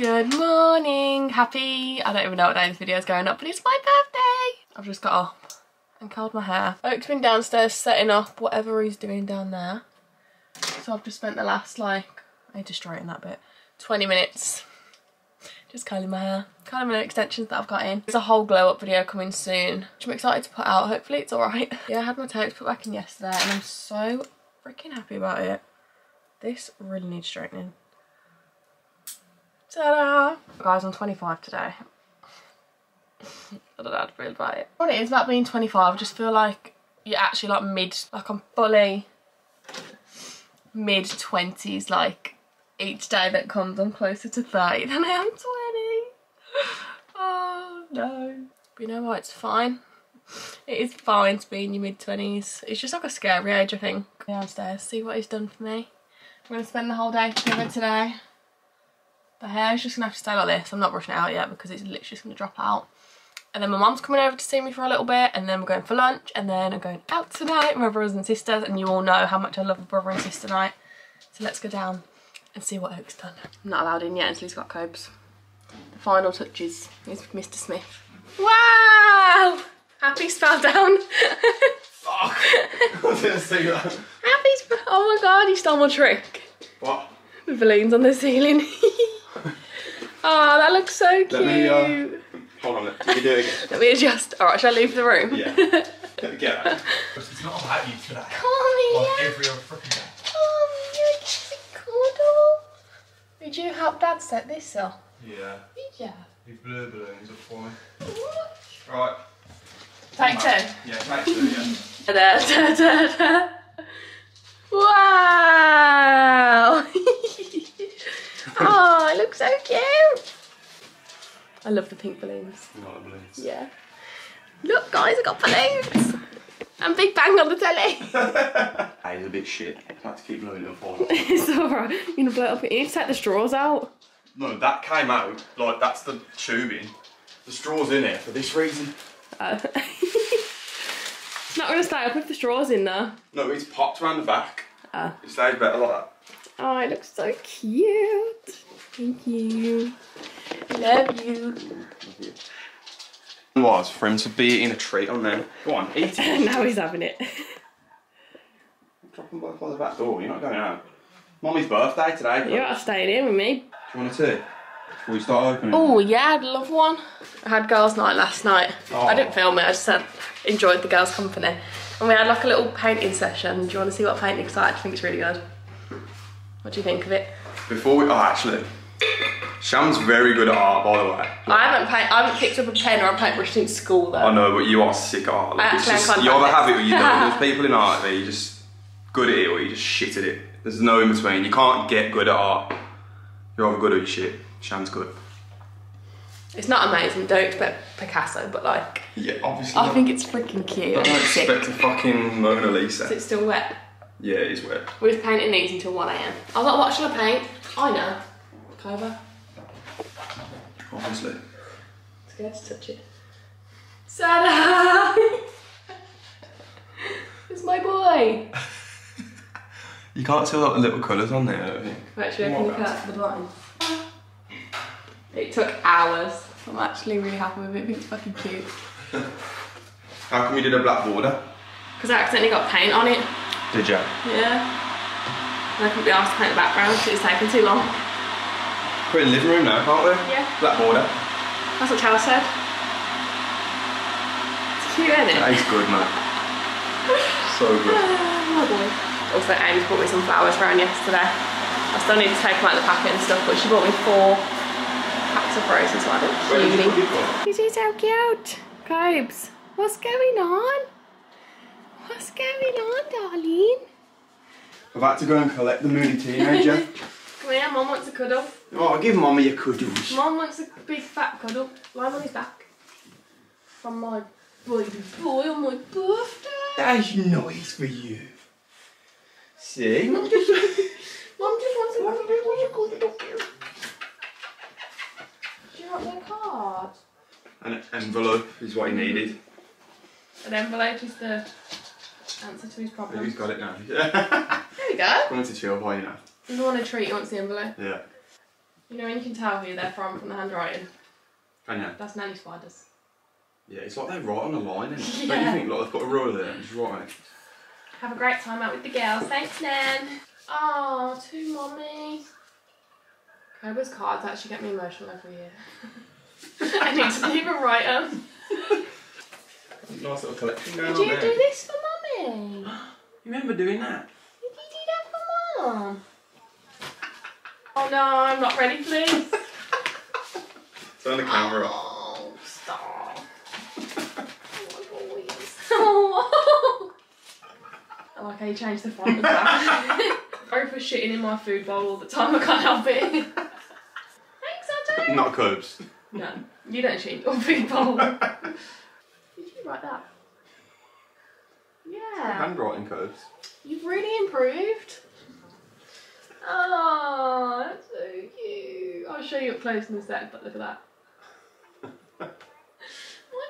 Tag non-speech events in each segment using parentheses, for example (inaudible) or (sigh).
Good morning, happy, I don't even know what day this video is going up, but it's my birthday. I've just got up and curled my hair. Oak's been downstairs setting up whatever he's doing down there. So I've just spent the last like, I to straighten that bit, 20 minutes just curling my hair. Curling my extensions that I've got in. There's a whole glow up video coming soon, which I'm excited to put out. Hopefully it's alright. (laughs) Yeah, I had my tapes put back in yesterday and I'm so freaking happy about it. This really needs straightening. Ta-da! Guys, I'm 25 today. I don't know how to feel about it. What it is about being 25, I just feel like you're actually like mid, like I'm fully mid 20s, like each day that comes I'm closer to 30 than I am 20. (laughs) Oh no. But you know what, it's fine. It is fine to be in your mid 20s. It's just like a scary age I think. Downstairs, see what he's done for me. I'm going to spend the whole day together today. The hair's just going to have to stay like this. I'm not brushing it out yet because it's literally just going to drop out. And then my mum's coming over to see me for a little bit and then we're going for lunch and then I'm going out tonight with my brothers and sisters and you all know how much I love a brother and sister night. So let's go down and see what Oak's done. I'm not allowed in yet until he's got cobes. The final touches is Mr Smith. Wow! Happy spell down. Fuck! (laughs) I was gonna say that. Happy. Oh my god, he stole my trick. What? The balloons on the ceiling. (laughs) oh, that looks so cute. Let me, uh, Hold on, let me do it again. (laughs) Let me adjust. Alright, shall I leave the room? Yeah. (laughs) Get out. It's not about you today. Come Like here. every other freaking day. Come here, Jesse Cuddle. Did you help Dad set this up? Yeah. Did you? These blue balloons up for me. Right. Take two. Yeah, take two, yeah. (laughs) Da, da, da, da. Wow! Oh, (laughs) it looks so cute. I love the pink balloons. Not the balloons. Yeah. Look, guys, I got balloons. And Big Bang on the telly. (laughs) Hey, it's a bit shit. I had to keep blowing it (laughs) for it's alright. You're gonna blow it up. You need to take the straws out. No, that came out, like, that's the tubing. The straw's in it for this reason. Oh. it's not gonna stay up with the straws in there. No, it's popped around the back. Oh. It stays better like that. Oh, it looks so cute. Thank you. Love you. Was for him to be eating a treat on there. Go on, eat it. (laughs) now he's having it. Drop them both by the back door. You're not going out. Mommy's birthday today. You're not staying here with me. Do you want a tea? Before we start opening. Oh yeah, I'd love one. I had girls' night last night. Oh. I didn't film it. I just said enjoyed the girls' company, and we had like a little painting session. Do you want to see what painting started? I think it's really good. What do you think of it? Before we, oh, actually, Sham's very good at art, by the way. I haven't paint, I haven't picked up a pen or a paintbrush since school though. I know, but you are sick at art. Like, it's just, you either have it. or you don't. There's (laughs) people in art where you just good at it or you just shit at it. There's no in between. You can't get good at art. You're either good or you shit. Sham's good. It's not amazing. Don't expect Picasso, but like Yeah, obviously. I not. think it's freaking cute. I don't expect a fucking Mona Lisa. Is it still wet? Yeah, it is wet. We're just painting these until 1am. I was like, what shall I paint? I know. Clover. Obviously. Scared to touch it. Sada! (laughs) it's my boy. (laughs) You can't tell like, the little colours on there, I don't think. Actually, open What the about? curtain the blind. It took hours. I'm actually really happy with it. It's fucking cute. (laughs) How come you did a black border? Because I accidentally got paint on it. Did you? Yeah. And I couldn't be asked to paint the background because it's taken too long. It in the living room now, aren't we? Yeah. Black border. That's what Charles said. It's cute, isn't it? That is good, man. so (laughs) good. Oh boy. Also, Amy's brought me some flowers around yesterday. I still need to take them out of the packet and stuff, but she bought me four packs of roses, so I don't Where you put cutie. This is so cute. Cobes, what's going on? What's going on, darling? I've had to go and collect the moody teenager. (laughs) Come here, Mum wants a cuddle. oh, give mommy your cuddles. Mum wants a big fat cuddle. Lie on his back. From my baby boy on my birthday. That's nice for you. See? Mum just (laughs) Mum just wants a cuddle. Do you want their card? An envelope is what he needed. An envelope is the answer to his problem. Who's got it now? (laughs) There we go. Wanted to chill you now. Doesn't want a treat, he wants the envelope. Yeah. You know, when you can tell who they're from from the handwriting. Can you? That's nanny spiders. Yeah, it's like they write on the line, isn't it? (laughs) Don't Yeah. you think? Like they've got a ruler there and just write. Have a great time out with the girls. Thanks, Nan. Oh, to mommy. Cobra's cards actually get me emotional every year. (laughs) I need to leave a write 'em. Nice little collection going Did you there. do this for mummy? You remember doing that? Did you do that for mum? Oh no, I'm not ready, please. (laughs) Turn the camera off. Oh, stop. (laughs) Oh, I like how you changed the font as well. Sorry for shitting in my food bowl all the time, I can't help it. Thanks, I don't. Not Cubs. No, you don't shit in your food bowl. Did you write that? Yeah, Handwriting curves. you've really improved. Oh, that's so cute. I'll show you up close in a sec, but look at that. (laughs) My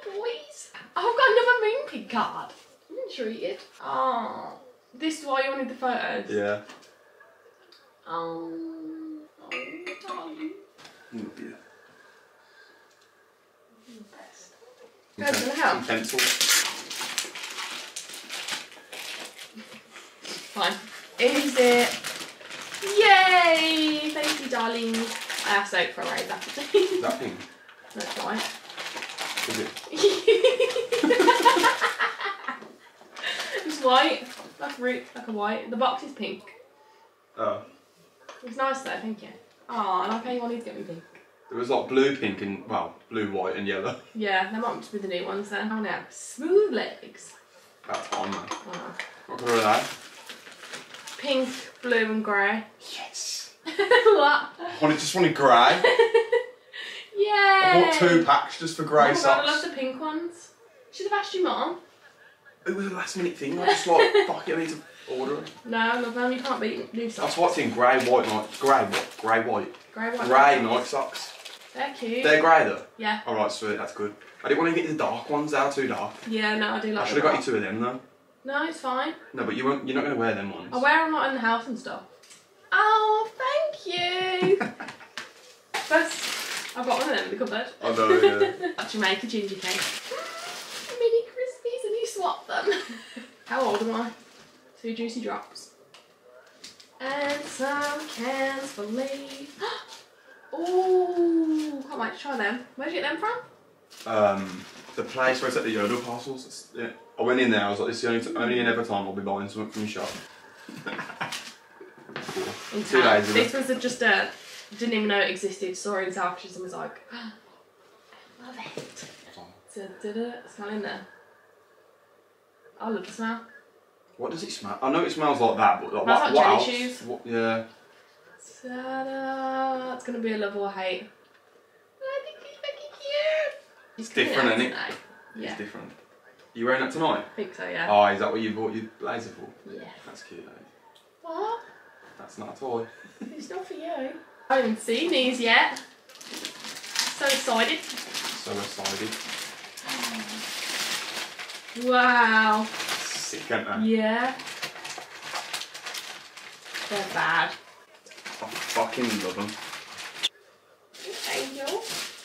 boys. I've got another Moonpig card. I'm intrigued. Oh, this is why you wanted the photos? Yeah. Oh, oh, darling. Oh, dear. Best. Guys, can I help? Some pencils. Fine. Is it? Yay! Thank you, darling. I asked Oak for a raise after thing. That's fine. Is it? (laughs) it's white. That's root, like a white. The box is pink. Oh. It's nice though, thank you. Oh, and I how you wanted to get me pink. There was like blue, pink, and well, blue, white, and yellow. (laughs) Yeah, they might just be the new ones then. Oh no, smooth legs. That's on man. Oh. What colour are they? Pink, blue, and grey. Yes. (laughs) what? I wanted, just wanted grey. (laughs) Yay! I bought two packs just for Oh grey my god, I love the pink ones. Should have asked your mum. It was a last minute thing. I just like, (laughs) fuck it, I need to order it. No, love them. You can't beat new socks. That's what's in grey, white, night. Grey, what? Grey, white. Grey, white. Grey night socks. They're cute. They're grey though. yeah. Alright, sweet, that's good. I didn't want to get you the dark ones, they are too dark. Yeah, no, I do like I should have got you two of them though. No, it's fine. No, but you won't, you're not going to wear them ones. I wear them not in the house and stuff. Oh, thank you. (laughs) First, I've got one of them in the cupboard. I know, yeah. Actually, make a ginger cake. Mini Crispies and you swap them. (laughs) How old am I? Two juicy drops. And some cans for Lee. (gasps) Ooh, can't wait to try them. Where'd you get them from? Um, the place where it's at the Yodel parcels. it's- Yeah. I went in there. I was like, "This is the only, t- only and ever time I'll be buying something from your shop." In Two town. days of This it. was a, just a, didn't even know it existed. Saw it in Selfridges and was like, (gasps) I love it. Da, da, da, smell in there. I love the smell. What does it smell? I know it smells like that, but like, Smells what, like what jelly else? shoes. What, yeah. Ta-da! It's gonna be a love or hate. I think it's fucking cute. It's different, isn't it? Yeah, It's different. You wearing that tonight? I think so. Yeah. Oh, is that what you bought your blazer for? Yeah. That's cute. Though. What? That's not a toy. (laughs) It's not for you. I haven't seen these yet. So excited. So excited. Wow. Sick, aren't they? Yeah. They're bad. I fucking love them. Angel. I They're got to smell of really new nice. shoes,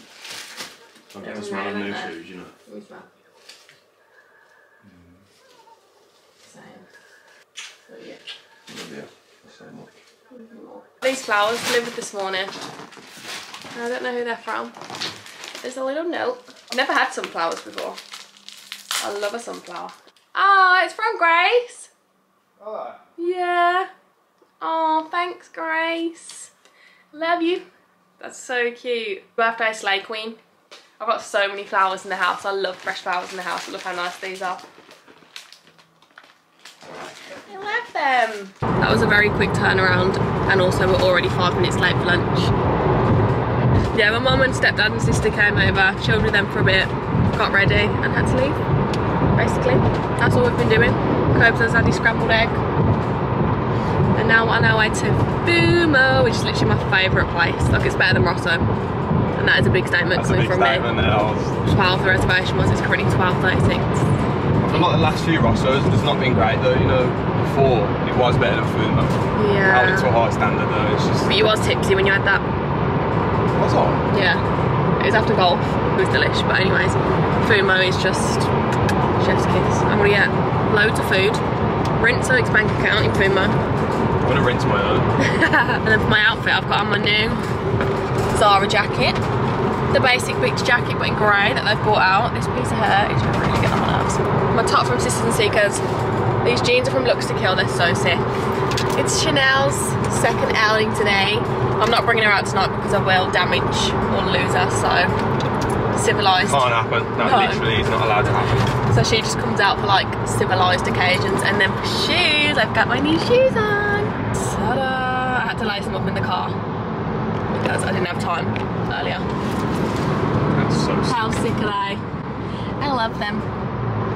you know. Let me smell. Same. So yeah. Love you so much. These flowers delivered this morning. I don't know who they're from. There's a little note. I've never had sunflowers before. I love a sunflower. Oh, it's from Grace. Oh, Yeah. Oh, thanks, Grace. Love you. That's so cute. Birthday Slay Queen. I've got so many flowers in the house. I love fresh flowers in the house. Look how nice these are. I love them. That was a very quick turnaround and also we're already five minutes late for lunch. Yeah, my mum and stepdad and sister came over, chilled with them for a bit, got ready and had to leave. Basically, that's all we've been doing. Cobes has had his scrambled egg. And now we're on our way to Fumo, which is literally my favourite place. Like it's better than Rosso. And that is a big statement That's a coming big from statement. me. I was- 12 the reservation was, it's currently 12.36. And like the last few Rossos, it's not been great though, you know. Before, it was better than Fumo. Held it to a high standard though, it's just... But you was tipsy when you had that. What's on? Yeah. It was after golf. It was delish. But anyways, Fumo is just chef's kiss. I'm gonna get loads of food. Rinse Oak's bank account in Fumo. I'm gonna rinse my own. (laughs) and then for my outfit, I've got on my new Zara jacket. The basic beach jacket, but in grey that they've brought out. This piece of hair is really getting on my nerves. My top from Sisters and Seekers. These jeans are from Looks to Kill, they're so sick. It's Chanel's second outing today. I'm not bringing her out tonight because I will damage or lose her, so civilised. Can't happen. That No. literally is not allowed to happen. So she just comes out for like civilised occasions and then for shoes, I've got my new shoes on. Ta-da! I had to lace them up in the car because I didn't have time earlier. That's so sick. How sick are they? I love them.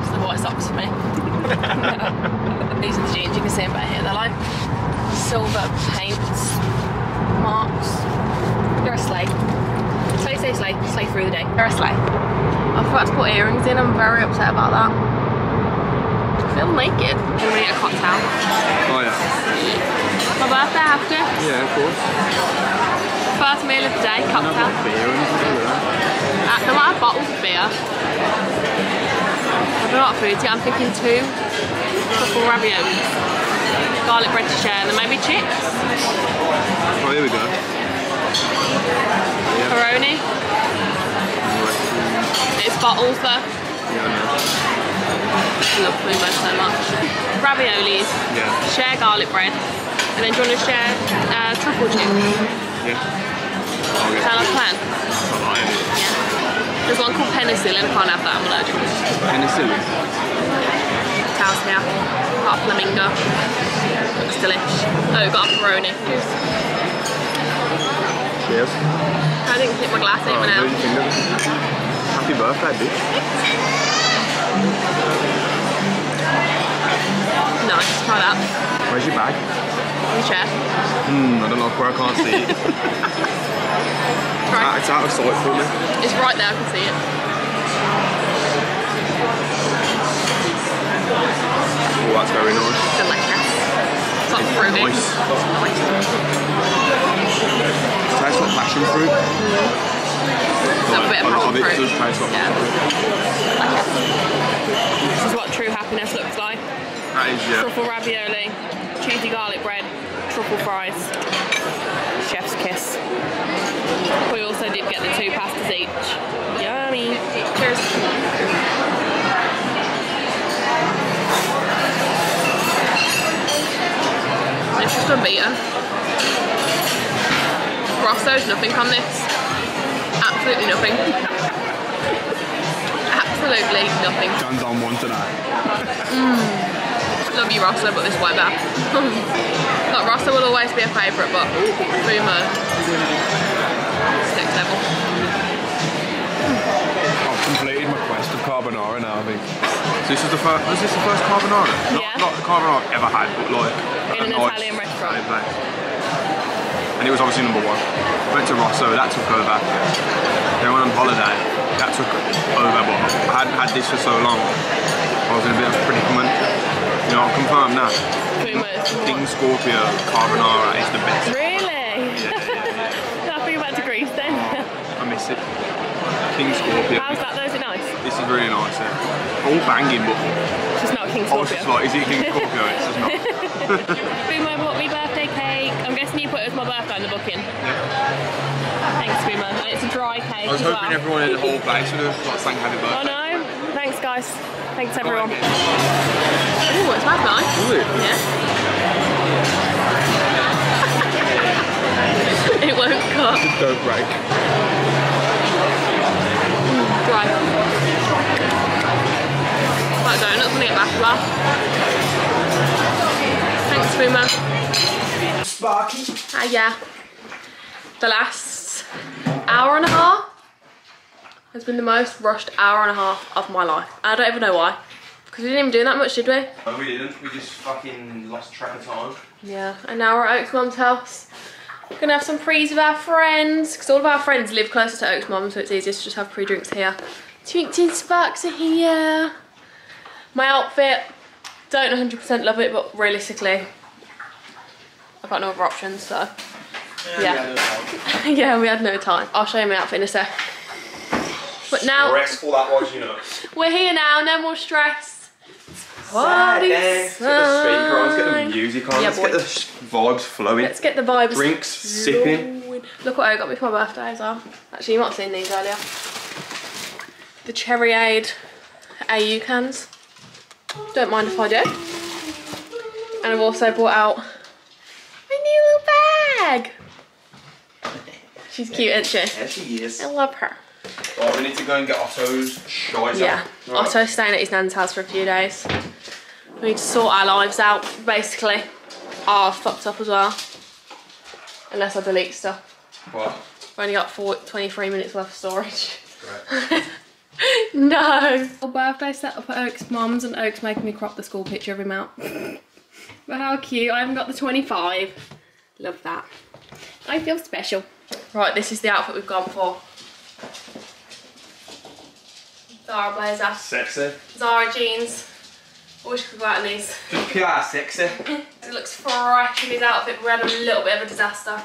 It's the white socks for me. (laughs) These are the jeans, you can see them better here. They're like silver paint marks. They're a slay. Slay, slay, slay. Slay through the day. They're a slay. I forgot to put earrings in. I'm very upset about that. I feel naked. I'm gonna get a cocktail. Oh yeah. My birthday after. Yeah, of course. First meal of the day, cocktail. beer Uh, no, I of beer. I don't know what food to. I'm thinking two truffle raviolis, garlic bread to share, and then maybe chips, Oh, here we go. pepperoni. It's bottles though. Yeah, I know. I love Fumo so much. Raviolis, Yeah. share garlic bread, and then do you want to share uh, truffle chips? Yeah. I'll get Sound like a plan? Lying. There's one called penicillin. I can't have that. I'm allergic. Penicillin. Cows here. Got a flamingo. Looks delish. Oh, got a pepperoni. Cheers. I didn't clip my glass Oh, even now. what do you think of it? Happy birthday, bitch. Nice, try that. Where's your bag? On the chair. Hmm, I don't know where I can't see (laughs) it. It's out of sight for me. It's right there, I can see it. Oh, that's very nice. Delicious. It's like fruity. Nice. Nice. tastes like passion fruit. It's a bit of a lot of passion it fruit. does taste like Yeah. fruit. This is what true happiness looks like. That is, yeah. Truffle ravioli, cheesy garlic bread, truffle fries, chef's kiss. We also did get the two pastas each. Yummy. Cheers. It's just a beer. Rosso's nothing on this. Absolutely nothing. (laughs) Absolutely nothing. John's on one today. Love you, Rosso, but this weather. better. like, Rosso will always be a favourite, but Fumo is next level. I've completed my quest of carbonara now, I think. So this is the first, was this the first carbonara? Not, Yeah. not the carbonara I've ever had, but like... In an nice Italian restaurant. Italian place. And it was obviously number one. Went to Rosso, that took over. Then went on holiday, that took over, but I hadn't had this for so long. I was in a bit of a predicament. Know, I've confirmed now. Fumo is King Scorpio carbonara is the best. Really? I'll bring you back to Greece then. I miss it. King Scorpio. How's that though? Is it nice? This is really nice. Yeah. All banging, but It's just not King I was just Scorpio. like, is it King (laughs) Scorpio? It's just not. (laughs) Fumo bought me birthday cake. I'm guessing you put it as my birthday in the booking. Thanks, Fumo. And it's a dry cake I was as hoping well. everyone in the whole place would have like, sang happy Oh birthday. no. Thanks, guys. Thanks, everyone. Right, Ooh, it smells nice. Does it? Yeah. (laughs) it won't cut. Don't break. Dry. Like donuts when I get back as well. Thanks, Fumo. Sparky. Ah, yeah. The last hour and a half has been the most rushed hour and a half of my life. I don't even know why. Because we didn't even do that much, did we? No, we didn't. We just fucking lost track of time. Yeah. And now we're at Oak's mum's house. We're Gonna have some prees with our friends. Because all of our friends live closer to Oak's mum, so it's easier to just have pre-drinks here. Twinks and Sparks are here. My outfit, don't 100% love it, but realistically, I've got no other options, so. Yeah. (laughs) yeah, we had no time. I'll show you my outfit in a sec. But now, Restful that was, you know. we're here now, no more stress. Party Let's get the speaker on, let's get the music on, Yeah, let's boy. get the vibes flowing. Let's get the vibes. Drinks sipping. Look what I got me for my birthday as well. Actually, you might have seen these earlier. The Cherry Aid AU cans. Don't mind if I do. And I've also brought out my new little bag. She's cute, isn't she? Yeah, she is. I love her. Right, we need to go and get Otto's shite Yeah. Right. Otto's staying at his nan's house for a few days. We need to sort our lives out, basically. Oh, I've fucked up as well. Unless I delete stuff. What? I've only got four, 23 minutes left of storage. Right. (laughs) no! A birthday set up at Oak's mum's and Oak's making me crop the school picture of him out. (laughs) but how cute, I haven't got the 25. Love that. I feel special. Right, this is the outfit we've gone for. Zara blazer, Sexy. Zara jeans. I wish I could go out in these. Just pure sexy. It looks fresh in his outfit, but we had a little bit of a disaster.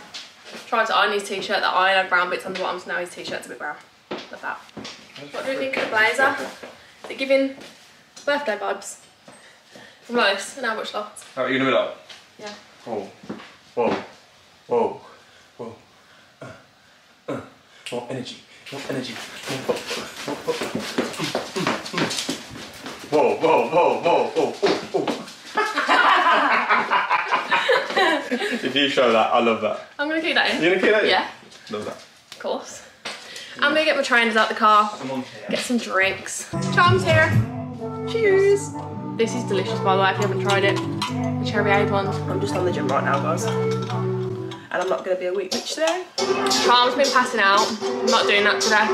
Tried to iron his t-shirt that iron had brown bits on the bottom, so now his t-shirt's a bit brown. Love that. What do we think of the blazer? Is it giving birthday vibes? From Lois and Albert Schloss. How are you gonna be like? Yeah. Whoa. Whoa. Whoa. Whoa. Uh, uh. More energy. More energy. Whoa, whoa, whoa, whoa, whoa, whoa, whoa. if you show that, I love that. I'm gonna keep that in. You're gonna keep that in? Yeah, Love that. of course. I'm gonna get my trainers out the car, Come on. get some drinks. Charms here. Cheers. This is delicious by the way if you haven't tried it. The cherry aid one. I'm just on the gym right now, guys. And I'm not going to be a weak bitch today. Charm's been passing out. I'm not doing that today.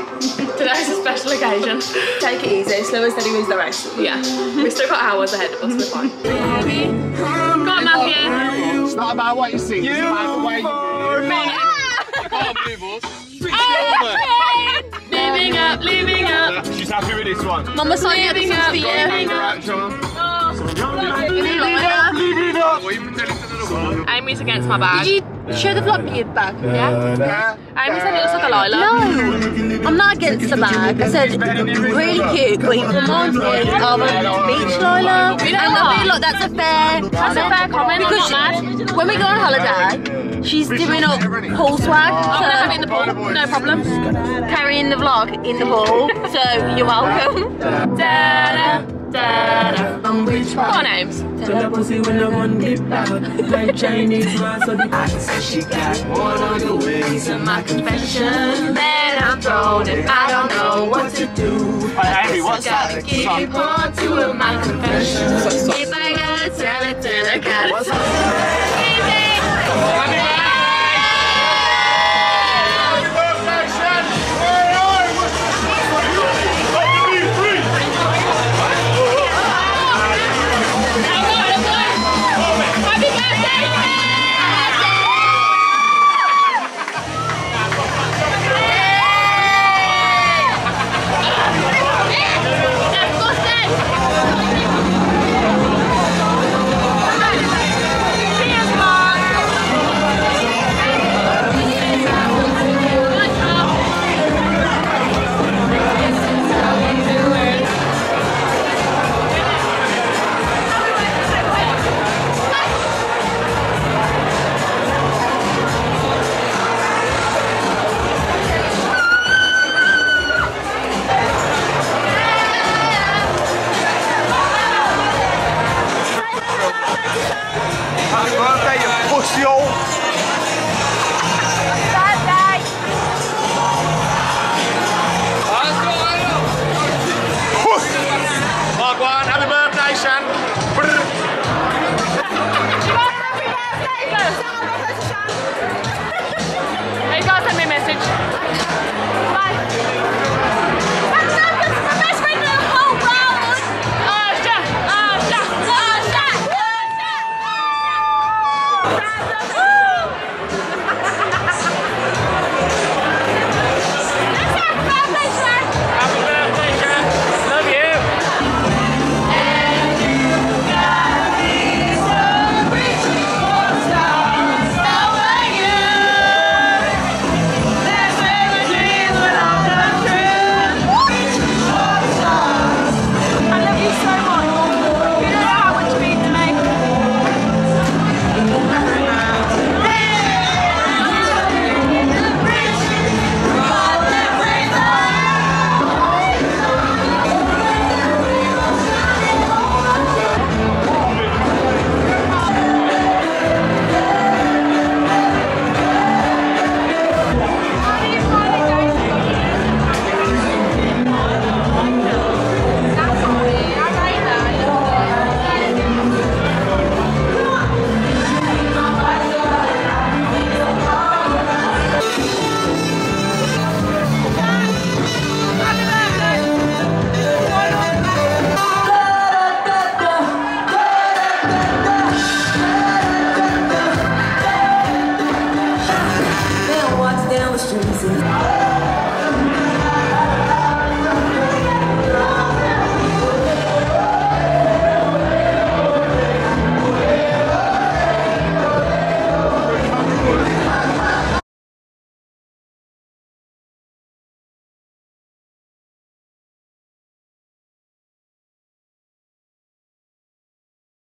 (laughs) Today's a special occasion. Take it easy, slow and steady wins the race. Yeah, we've still got hours ahead of us, we're fine. Go on, Matthew. It's not about what you sing, it's about the way you (laughs) Living up, living up. She's happy with this one. Mama saw you living up, living up. Right, Sean. Amy's against my bag. Did you show the vlog me your bag? Yeah. Amy said it looks like a lilac. No, I'm not against the bag. I said really cute, but it reminds me of a beach lilac. You know and what? I feel like that's a fair That's a fair comment, because not she- mad. when we go on holiday, she's doing up pool swag, I've never been in the pool, no problem. carrying the vlog in the pool. So you're welcome. (laughs) Da-da, da-da. Come on, Ames. Tell her pussy when the gun get loud Like Chinese man so the I can say she got one on the way These are my confession Man I'm thrown and I don't know what to do Hey, Amy, what's Gotta that? keep on to my confessions. If I gotta tell it, then I gotta tell it.